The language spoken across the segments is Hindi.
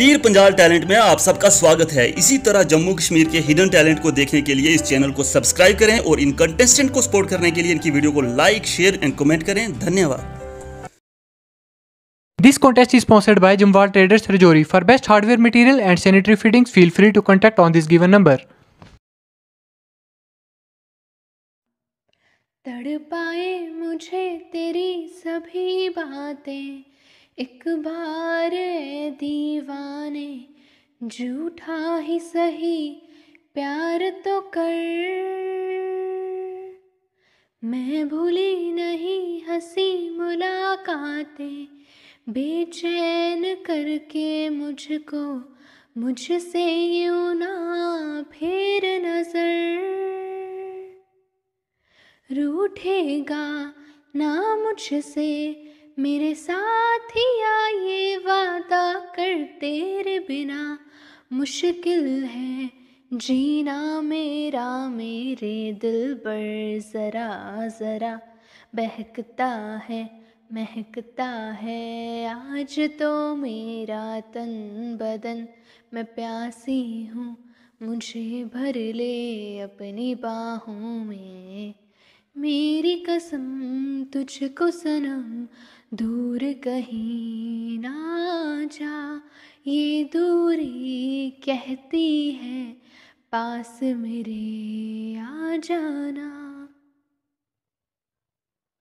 पीर पंजाल टैलेंट में आप सबका स्वागत है। इसी तरह जम्मू कश्मीर के हिडन टैलेंट को देखने के लिए इस चैनल को सब्सक्राइब करें और इन कंटेस्टेंट को सपोर्ट करने के लिए इनकी वीडियो को लाइक शेयर एंड कमेंट करें। धन्यवाद। This contest is sponsored by Jumwal traders Rajouri for best hardware material and sanitary fitting feel free to contact on this given number तड़पाए मुझे तेरी सभी बातें। एक बार दीवाने झूठा ही सही प्यार तो कर। मैं भूली नहीं हँसी मुलाकातें, बेचैन करके मुझको, मुझसे यूँ ना फेर नज़र। रूठेगा ना मुझसे मेरे साथ साथिया ये वादा कर तेरे बिना। मुश्किल है जीना मेरा, मेरे दिल पर ज़रा ज़रा। बहकता है, महकता है, आज तो मेरा तन बदन। मैं प्यासी हूँ, मुझे भर ले अपनी बाहों में। मेरी कसम, तुझको सनम, दूर कहीं ना जा। ये दूरी कहती है, पास मेरे आ जाना।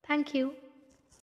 Thank you